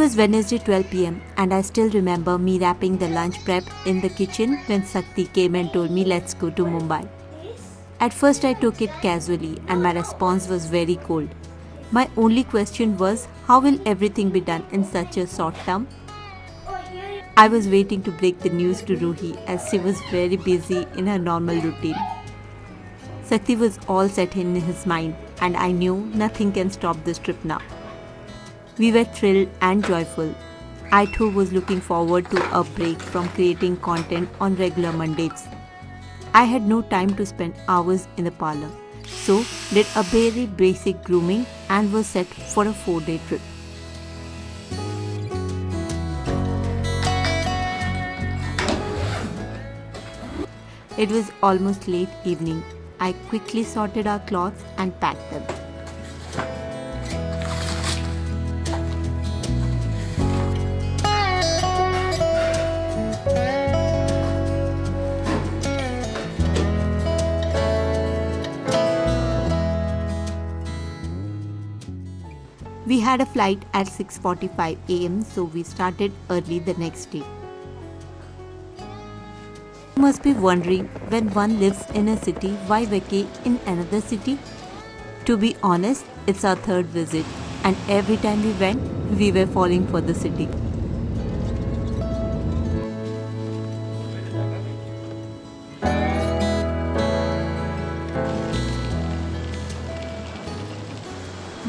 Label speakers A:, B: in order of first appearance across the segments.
A: It was Wednesday 12 pm and I still remember me wrapping the lunch prep in the kitchen when Sakti came and told me let's go to Mumbai. At first I took it casually and my response was very cold. My only question was how will everything be done in such a short term? I was waiting to break the news to Ruhi as she was very busy in her normal routine. Sakti was all set in his mind and I knew nothing can stop this trip now. We were thrilled and joyful. I too was looking forward to a break from creating content on regular Mondays. I had no time to spend hours in the parlor, so did a very basic grooming and was set for a 4-day trip. It was almost late evening. I quickly sorted our clothes and packed them. We had a flight at 6:45 am so we started early the next day. You must be wondering when one lives in a city why vacate in another city? To be honest, it's our third visit and every time we went we were falling for the city.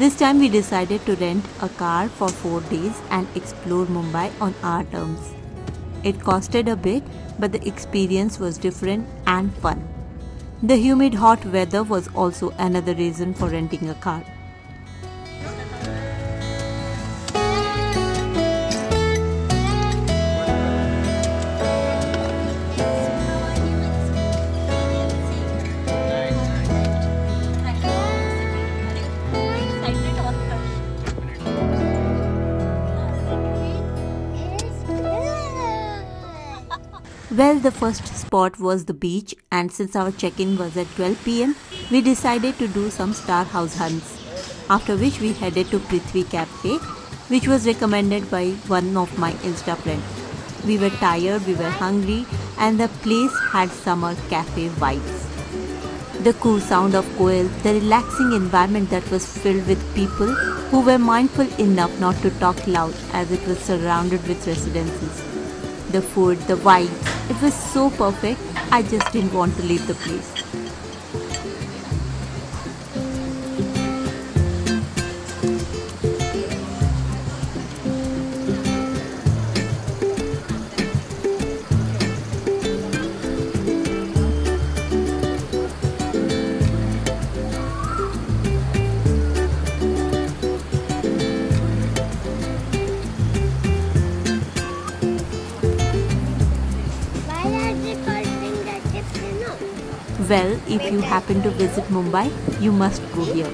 A: This time we decided to rent a car for 4 days and explore Mumbai on our terms. It costed a bit, but the experience was different and fun. The humid hot weather was also another reason for renting a car. Well, the first spot was the beach, and since our check in was at 12 pm, we decided to do some star house hunts. After which, we headed to Prithvi Cafe, which was recommended by one of my Insta friends. We were tired, we were hungry, and the place had summer cafe vibes. The cool sound of koel, the relaxing environment that was filled with people who were mindful enough not to talk loud as it was surrounded with residences. The food, the vibes, it was so perfect, I just didn't want to leave the place. Well, if you happen to visit Mumbai, you must go here.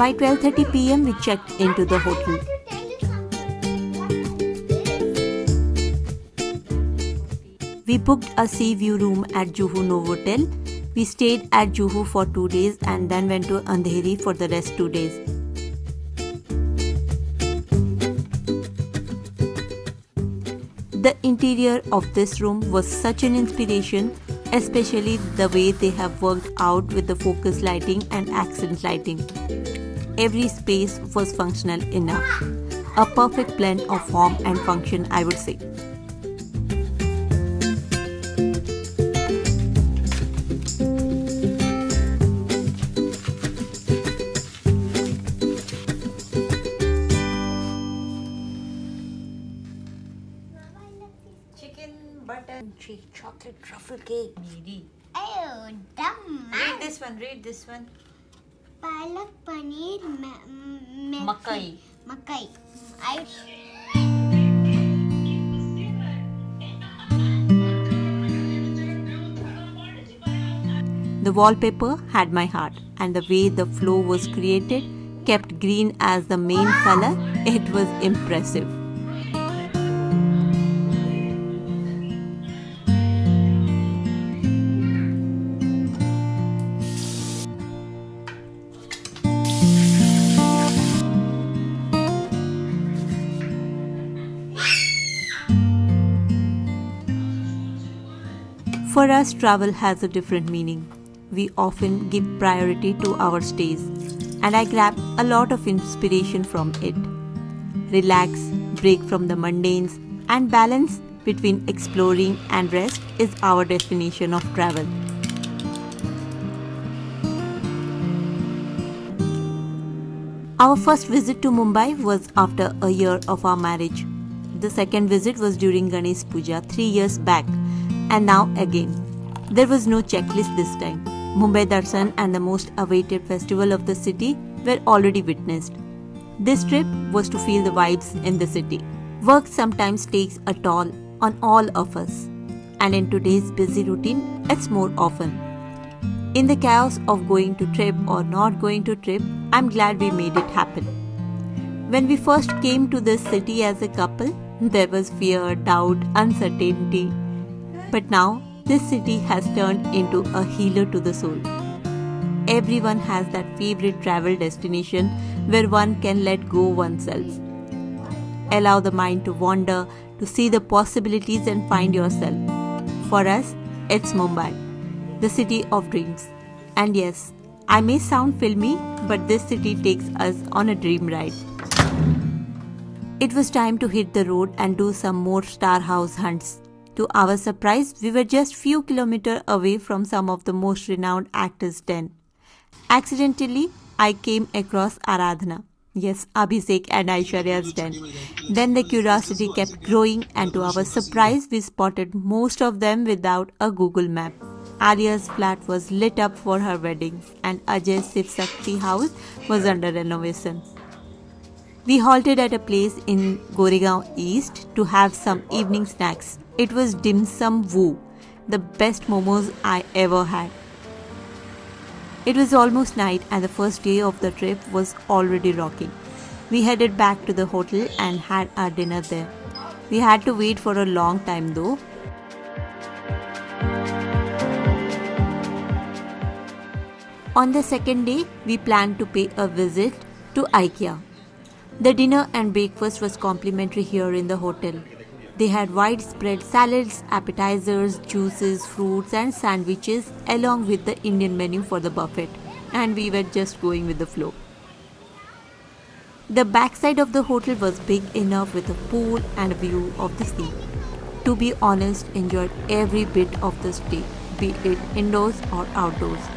A: By 12:30 pm we checked into the hotel. We booked a sea view room at Juhu Novotel. We stayed at Juhu for 2 days and then went to Andheri for the rest 2 days. The interior of this room was such an inspiration, especially the way they have worked out with the focus lighting and accent lighting. Every space was functional enough. A perfect blend of form and function, I would say.
B: Chocolate truffle cake. Needy.
C: Oh, dumb
B: Read this one. Read this one.
C: Palak paneer ma-
B: Makai.
C: Makai. I.
A: The wallpaper had my heart, and the way the flow was created kept green as the main color. It was impressive. For us, travel has a different meaning. We often give priority to our stays, and I grab a lot of inspiration from it. Relax, break from the mundanes, and balance between exploring and rest is our definition of travel. Our first visit to Mumbai was after a year of our marriage. The second visit was during Ganesh Puja three years back, and now again. There was no checklist this time. Mumbai Darshan and the most awaited festival of the city were already witnessed. This trip was to feel the vibes in the city. Work sometimes takes a toll on all of us, and in today's busy routine, it's more often. In the chaos of going to trip or not going to trip, I'm glad we made it happen. When we first came to this city as a couple, there was fear, doubt, uncertainty. But now, this city has turned into a healer to the soul. Everyone has that favorite travel destination where one can let go oneself. Allow the mind to wander, to see the possibilities and find yourself. For us, it's Mumbai the city of dreams. And yes, I may sound filmy, but this city takes us on a dream ride. It was time to hit the road and do some more star house hunts. To our surprise, we were just few kilometers away from some of the most renowned actors' den. Accidentally, I came across Aradhana. Yes, Abhishek and Aishwarya's den. Then the curiosity kept growing, and to our surprise, we spotted most of them without a Google map. Arya's flat was lit up for her wedding, and Ajay's Shakti house was under renovation. We halted at a place in Goregaon East to have some evening snacks. It was Dim Sum Woo, the best momos I ever had. It was almost night, and the first day of the trip was already rocking. We headed back to the hotel and had our dinner there. We had to wait for a long time though, On the second day, we planned to pay a visit to IKEA. The dinner and breakfast was complimentary here in the hotel. They had widespread salads, appetizers, juices, fruits, and sandwiches along with the Indian menu for the buffet, and we were just going with the flow. The backside of the hotel was big enough with a pool and a view of the sea. To be honest, enjoyed every bit of the stay, be it indoors or outdoors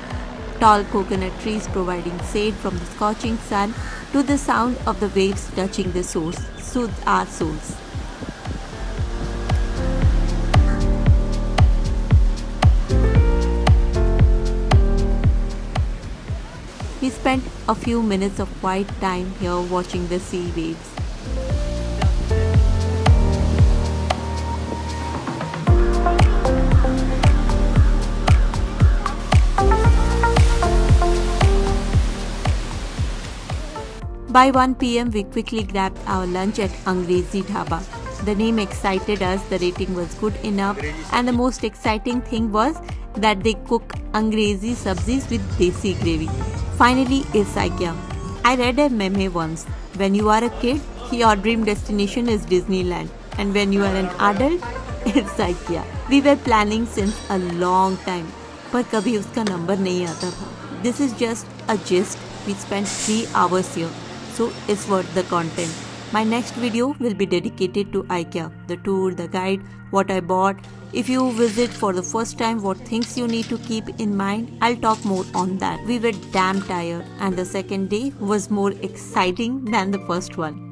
A: tall coconut trees providing shade from the scorching sun to the sound of the waves touching the shores soothed our souls. Spent a few minutes of quiet time here watching the sea waves. By 1 pm, we quickly grabbed our lunch at Angrezi Dhaba. The name excited us, the rating was good enough, and the most exciting thing was that they cook Angrezi sabzis with desi gravy. Finally, it's IKEA. I read a meme once. When you are a kid, your dream destination is Disneyland, and when you are an adult, it's IKEA. We were planning since a long time, but कभी उसका number नहीं आता था. This is just a gist. We spent three hours here so it's worth the content. my next video will be dedicated to IKEA, the tour, the guide, what I bought. If you visit for the first time, what things you need to keep in mind, I'll talk more on that. We were damn tired, and the second day was more exciting than the first one.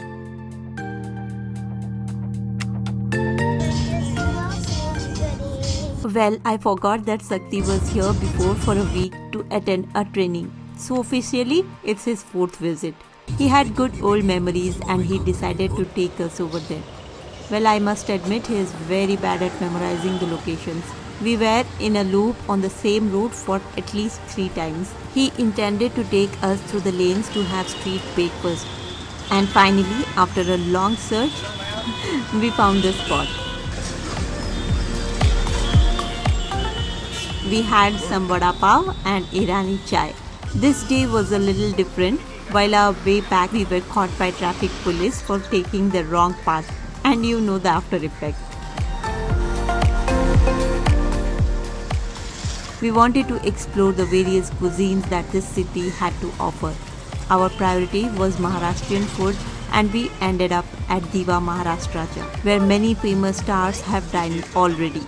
A: Well, I forgot that Sakti was here before for a week to attend a training. So officially, it's his fourth visit. He had good old memories and he decided to take us over there. Well, I must admit he is very bad at memorizing the locations. We were in a loop on the same route for at least three times. He intended to take us through the lanes to have street breakfast. And finally, after a long search, we found the spot. We had some vada pav and Irani chai. This day was a little different while our way back, we were caught by traffic police for taking the wrong path, and you know the after effect. We wanted to explore the various cuisines that this city had to offer. Our priority was Maharashtrian food and we ended up at Diva Maharashtracha, where many famous stars have dined already.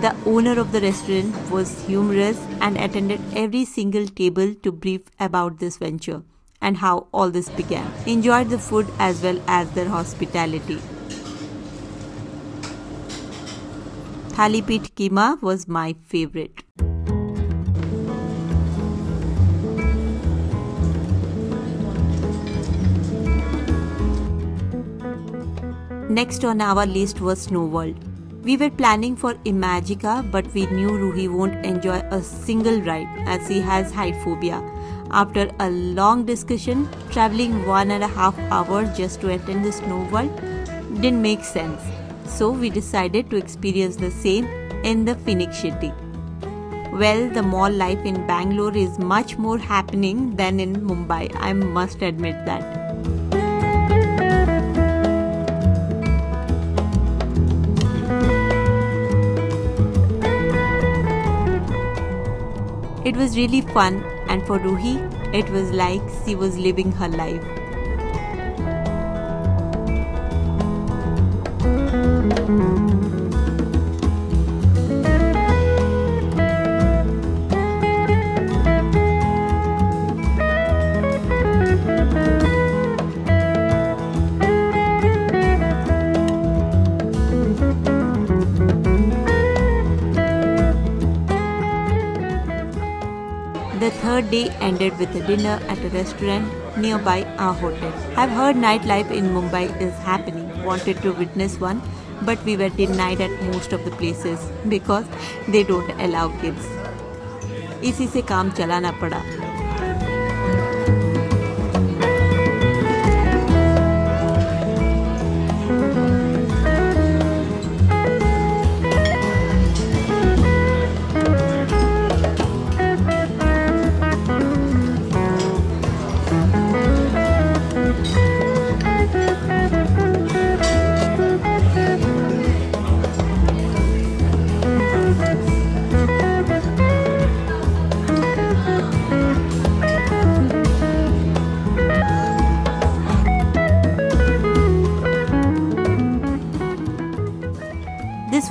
A: The owner of the restaurant was humorous and attended every single table to brief about this venture and how all this began. Enjoyed the food as well as their hospitality. Thalipeeth Keema was my favorite. Next on our list was Snow World. We were planning for Imagica, but we knew Ruhi won't enjoy a single ride as he has height phobia. After a long discussion, traveling one and a half hours just to attend the Snow World didn't make sense. So we decided to experience the same in the Phoenix City. Well, the mall life in Bangalore is much more happening than in Mumbai. I must admit that. It was really fun, and for Ruhi, it was like she was living her life. third day ended with a dinner at a restaurant nearby our hotel. I've heard nightlife in Mumbai is happening, wanted to witness one, but we were denied at most of the places because they don't allow kids. इसी से काम चलाना पड़ा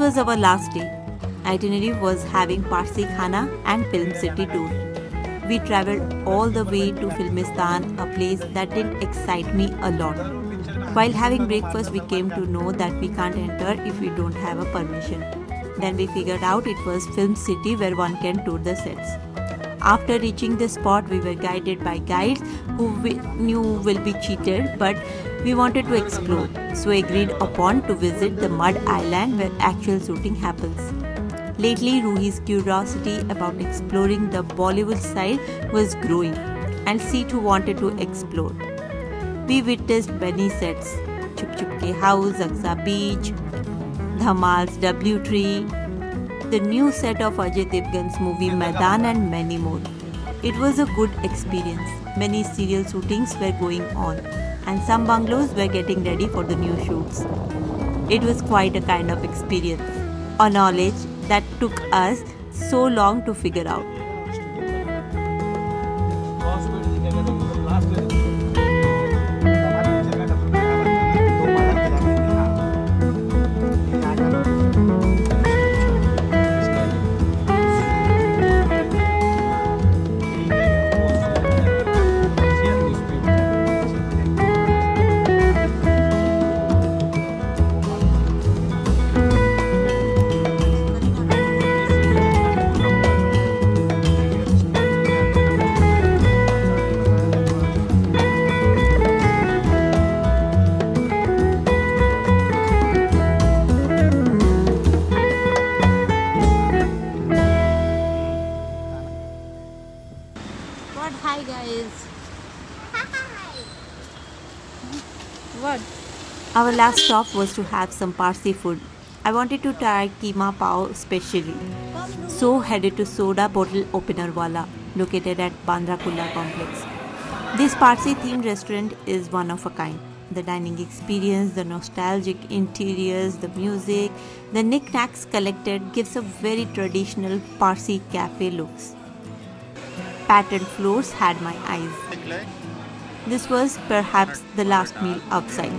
A: was our last day. Itinerary was having Parsi Khana and Film City tour. We traveled all the way to Filmistan, a place that didn't excite me a lot. While having breakfast, we came to know that we can't enter if we don't have a permission. Then we figured out it was Film City where one can tour the sets. After reaching the spot, we were guided by guides who we knew will be cheated, but we wanted to explore, so we agreed upon to visit the Madh Island where actual shooting happens. Lately, Ruhi's curiosity about exploring the Bollywood side was growing, and she too wanted to explore. We witnessed many sets Chup Chup Ke House, Aksa Beach, Dhamaal's W Tree, the new set of Ajay Devgan's movie Maidaan, and many more. It was a good experience. Many serial shootings were going on, and some bungalows were getting ready for the new shoots. It was quite a kind of experience, a knowledge that took us so long to figure out. Our last stop was to have some Parsi food. I wanted to try keema pao specially. So headed to Soda Bottle Opener Wala, located at Bandra Kurla complex. This Parsi themed restaurant is one of a kind. The dining experience, the nostalgic interiors, the music, the knickknacks collected gives a very traditional Parsi cafe looks. Patterned floors had my eyes. This was perhaps the last meal outside.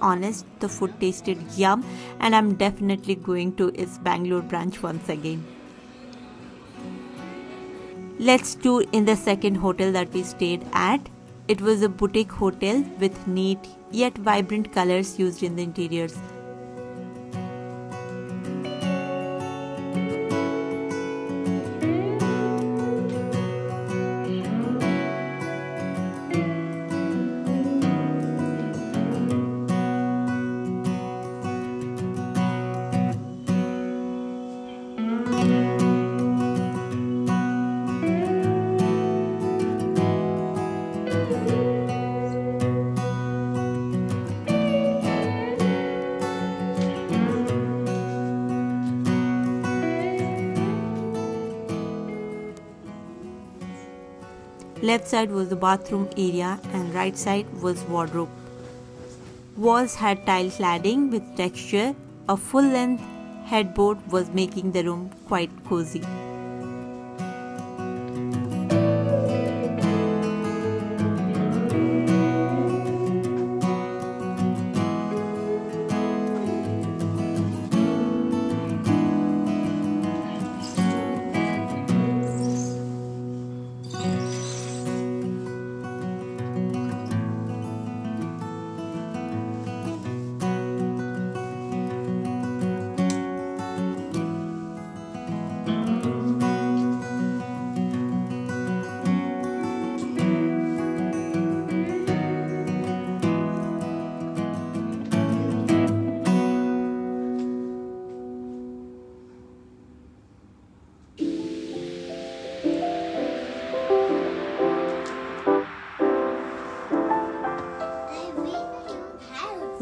A: Honest, the food tasted yum and I'm definitely going to its Bangalore branch once again. Let's tour in the second hotel that we stayed at. It was a boutique hotel with neat yet vibrant colors used in the interiors. Left side was the bathroom area and right side was wardrobe. Walls had tile cladding with texture. A full length headboard was making the room quite cozy.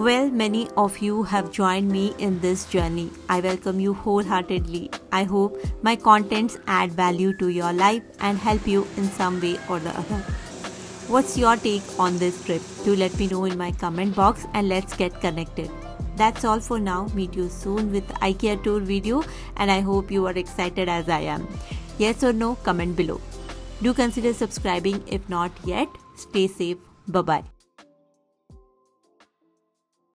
A: Well, many of you have joined me in this journey. I welcome you wholeheartedly. I hope my contents add value to your life and help you in some way or the other. What's your take on this trip? Do let me know in my comment box and let's get connected. That's all for now. Meet you soon with IKEA tour video and I hope you are excited as I am. Yes or no? Comment below. Do consider subscribing if not yet. Stay safe. Bye bye.